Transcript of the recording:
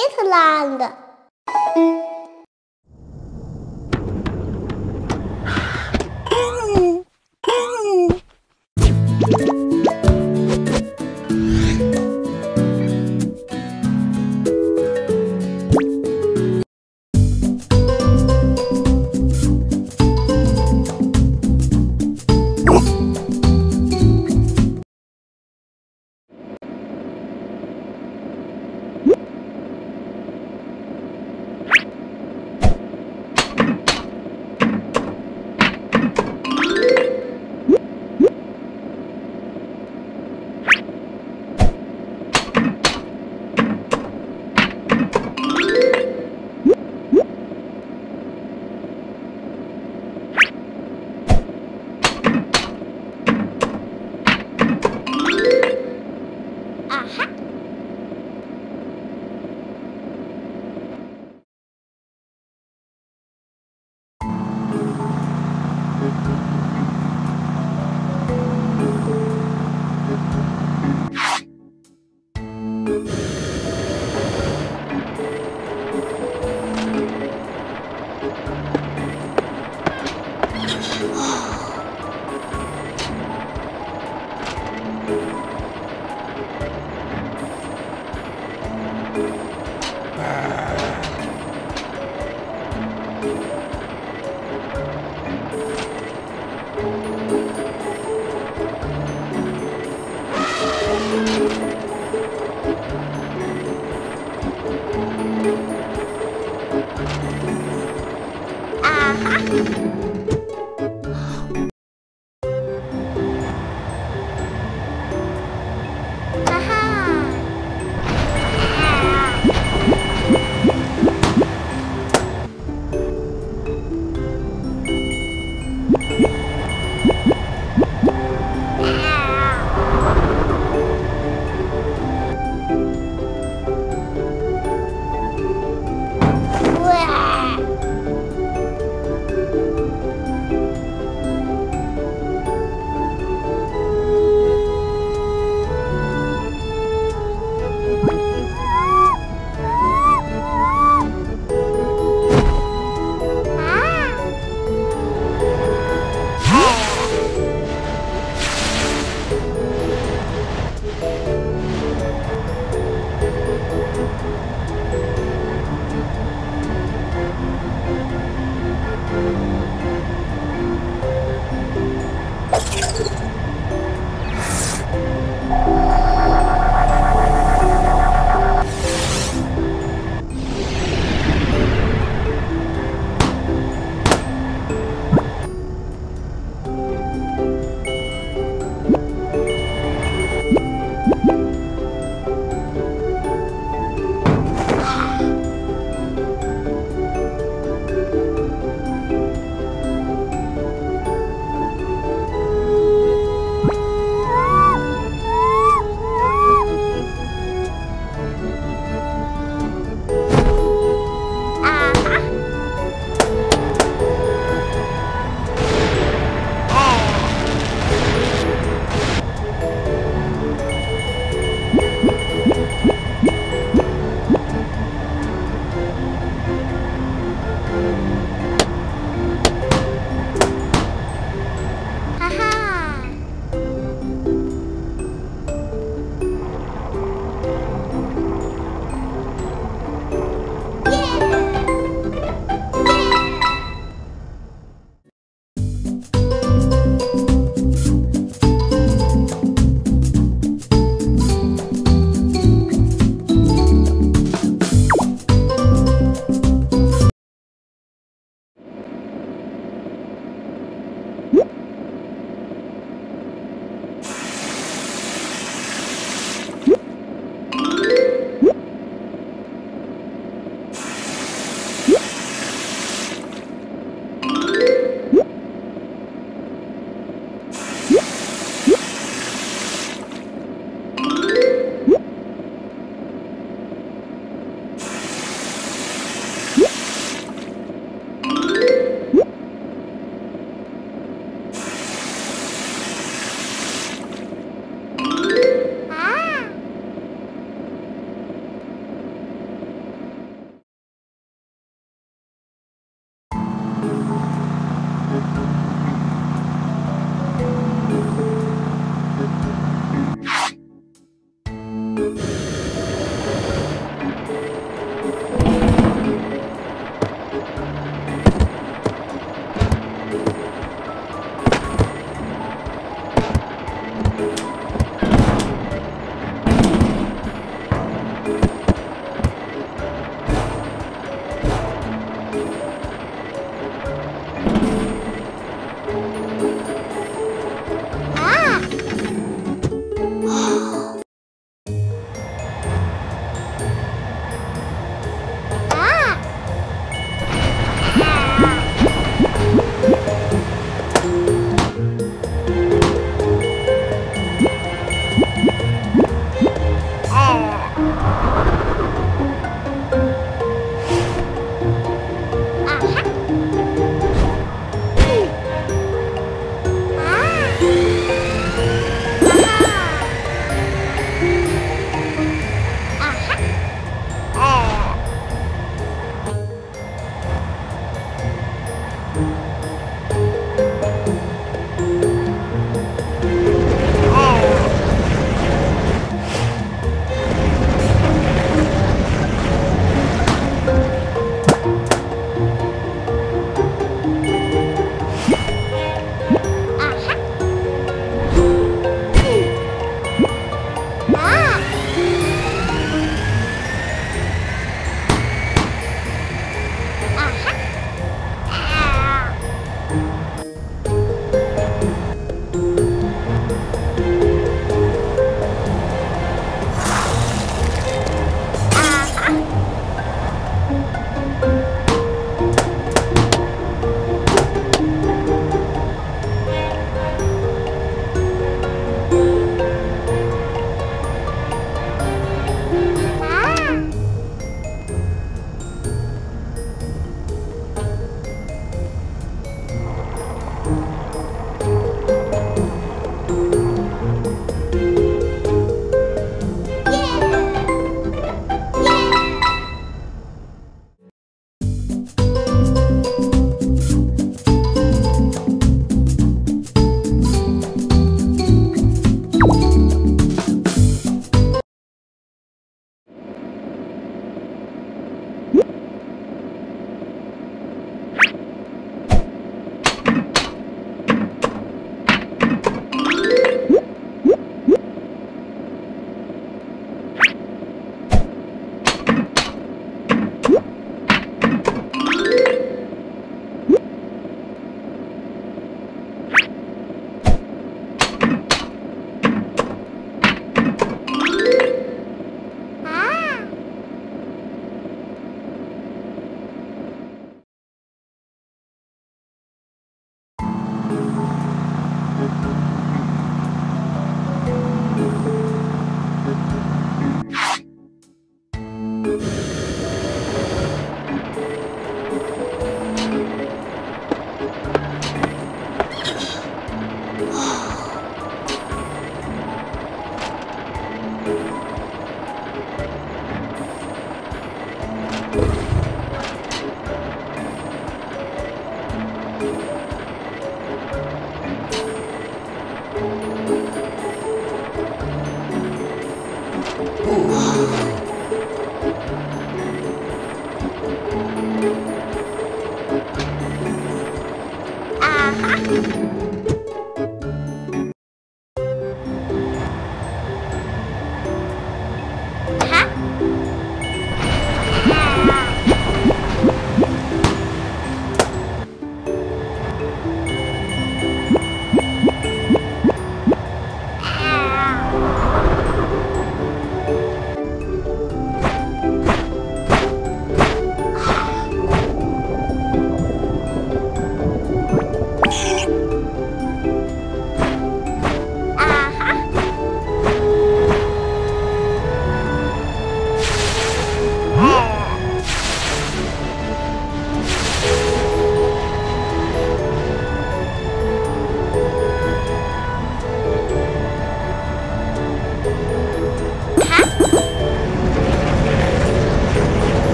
Switzerland.